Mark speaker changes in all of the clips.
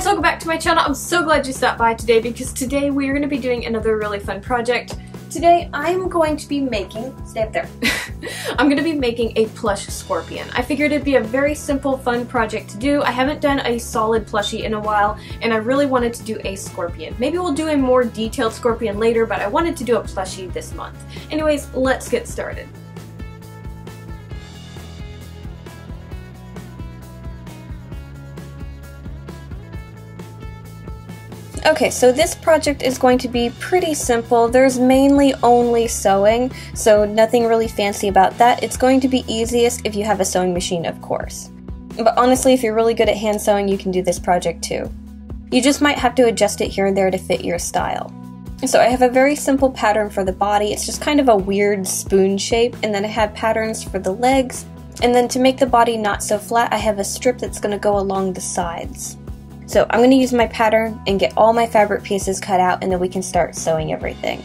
Speaker 1: guys, welcome back to my channel. I'm so glad you stopped by today because today we are going to be doing another really fun project. Today I'm going to be making, stay up there, I'm going to be making a plush scorpion. I figured it'd be a very simple fun project to do. I haven't done a solid plushie in a while and I really wanted to do a scorpion. Maybe we'll do a more detailed scorpion later but I wanted to do a plushie this month. Anyways, let's get started. Okay, so this project is going to be pretty simple. There's mainly only sewing, so nothing really fancy about that. It's going to be easiest if you have a sewing machine, of course. But honestly, if you're really good at hand sewing, you can do this project too. You just might have to adjust it here and there to fit your style. So I have a very simple pattern for the body. It's just kind of a weird spoon shape, and then I have patterns for the legs. And then to make the body not so flat, I have a strip that's going to go along the sides. So I'm going to use my pattern and get all my fabric pieces cut out and then we can start sewing everything.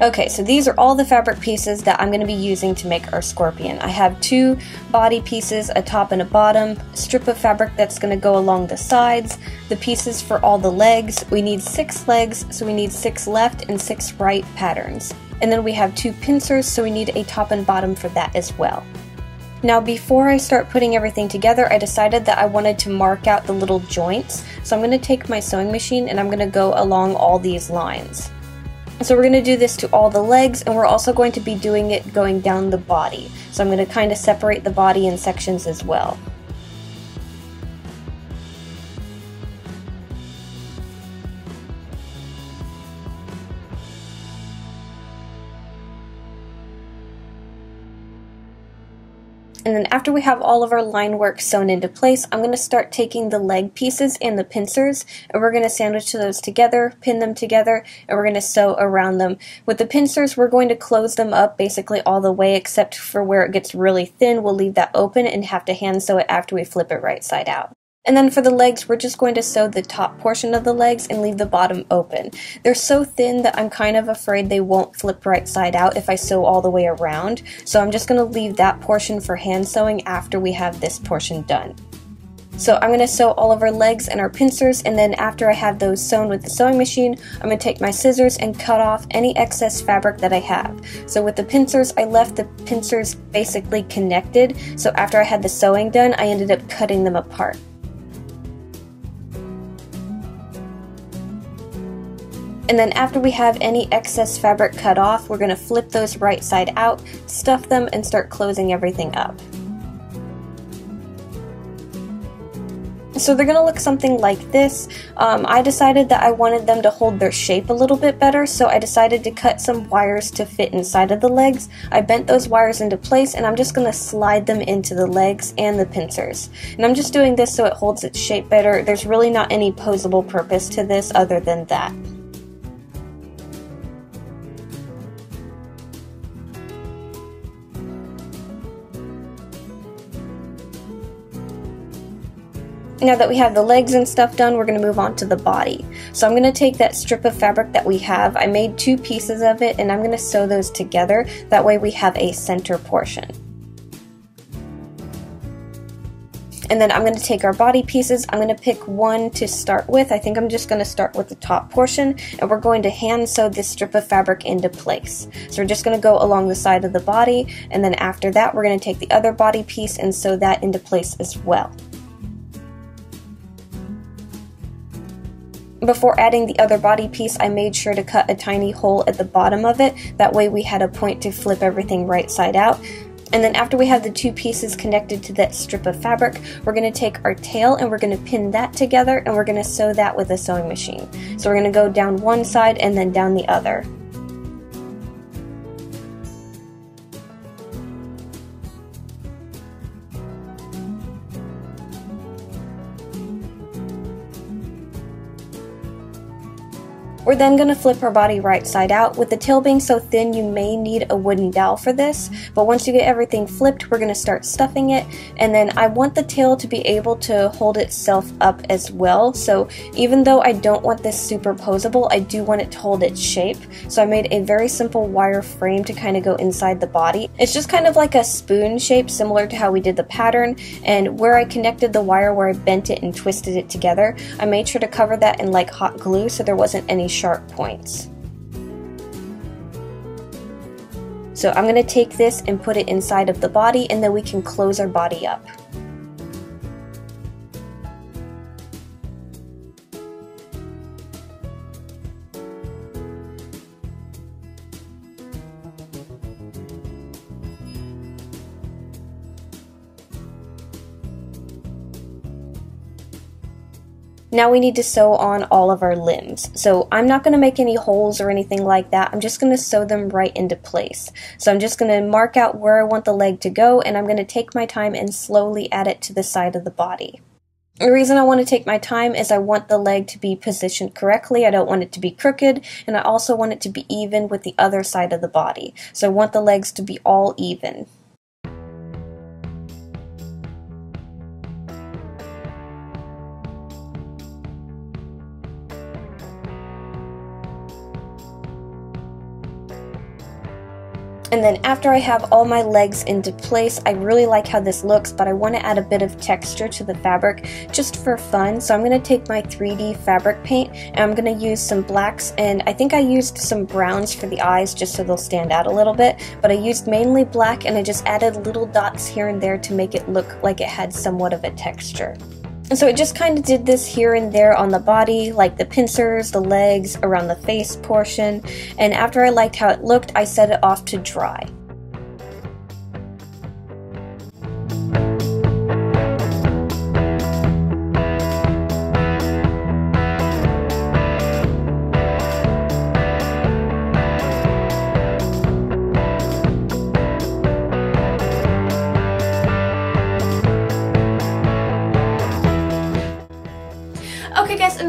Speaker 1: Okay, so these are all the fabric pieces that I'm going to be using to make our scorpion. I have two body pieces, a top and a bottom, strip of fabric that's going to go along the sides, the pieces for all the legs. We need six legs, so we need six left and six right patterns. And then we have two pincers, so we need a top and bottom for that as well. Now before I start putting everything together, I decided that I wanted to mark out the little joints. So I'm going to take my sewing machine and I'm going to go along all these lines. So we're going to do this to all the legs and we're also going to be doing it going down the body. So I'm going to kind of separate the body in sections as well. And then after we have all of our line work sewn into place, I'm going to start taking the leg pieces and the pincers, and we're going to sandwich those together, pin them together, and we're going to sew around them. With the pincers, we're going to close them up basically all the way, except for where it gets really thin. We'll leave that open and have to hand sew it after we flip it right side out. And then for the legs, we're just going to sew the top portion of the legs and leave the bottom open. They're so thin that I'm kind of afraid they won't flip right side out if I sew all the way around. So I'm just going to leave that portion for hand sewing after we have this portion done. So I'm going to sew all of our legs and our pincers and then after I have those sewn with the sewing machine, I'm going to take my scissors and cut off any excess fabric that I have. So with the pincers, I left the pincers basically connected, so after I had the sewing done, I ended up cutting them apart. And then after we have any excess fabric cut off, we're going to flip those right side out, stuff them, and start closing everything up. So they're going to look something like this. Um, I decided that I wanted them to hold their shape a little bit better, so I decided to cut some wires to fit inside of the legs. I bent those wires into place and I'm just going to slide them into the legs and the pincers. And I'm just doing this so it holds its shape better. There's really not any posable purpose to this other than that. Now that we have the legs and stuff done, we're going to move on to the body. So I'm going to take that strip of fabric that we have, I made two pieces of it, and I'm going to sew those together. That way we have a center portion. And then I'm going to take our body pieces, I'm going to pick one to start with. I think I'm just going to start with the top portion, and we're going to hand sew this strip of fabric into place. So we're just going to go along the side of the body, and then after that we're going to take the other body piece and sew that into place as well. Before adding the other body piece, I made sure to cut a tiny hole at the bottom of it. That way we had a point to flip everything right side out. And then after we have the two pieces connected to that strip of fabric, we're going to take our tail and we're going to pin that together and we're going to sew that with a sewing machine. So we're going to go down one side and then down the other. We're then going to flip our body right side out. With the tail being so thin, you may need a wooden dowel for this, but once you get everything flipped, we're going to start stuffing it, and then I want the tail to be able to hold itself up as well, so even though I don't want this super superposable, I do want it to hold its shape, so I made a very simple wire frame to kind of go inside the body. It's just kind of like a spoon shape, similar to how we did the pattern, and where I connected the wire where I bent it and twisted it together, I made sure to cover that in like hot glue so there wasn't any sharp points. So I'm going to take this and put it inside of the body and then we can close our body up. Now we need to sew on all of our limbs. So I'm not going to make any holes or anything like that. I'm just going to sew them right into place. So I'm just going to mark out where I want the leg to go and I'm going to take my time and slowly add it to the side of the body. The reason I want to take my time is I want the leg to be positioned correctly. I don't want it to be crooked, and I also want it to be even with the other side of the body. So I want the legs to be all even. And then after I have all my legs into place, I really like how this looks, but I want to add a bit of texture to the fabric just for fun. So I'm going to take my 3D fabric paint and I'm going to use some blacks and I think I used some browns for the eyes just so they'll stand out a little bit, but I used mainly black and I just added little dots here and there to make it look like it had somewhat of a texture. And so it just kind of did this here and there on the body, like the pincers, the legs, around the face portion, and after I liked how it looked, I set it off to dry.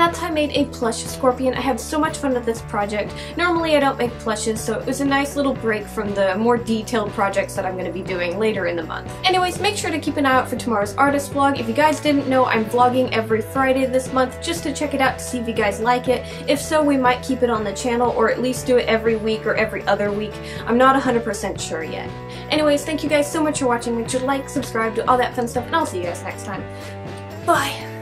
Speaker 1: That's how I made a plush scorpion. I had so much fun with this project. Normally I don't make plushes, so it was a nice little break from the more detailed projects that I'm going to be doing later in the month. Anyways, make sure to keep an eye out for tomorrow's artist vlog. If you guys didn't know, I'm vlogging every Friday this month just to check it out to see if you guys like it. If so, we might keep it on the channel or at least do it every week or every other week. I'm not 100% sure yet. Anyways, thank you guys so much for watching. Make sure to like, subscribe, do all that fun stuff, and I'll see you guys next time. Bye!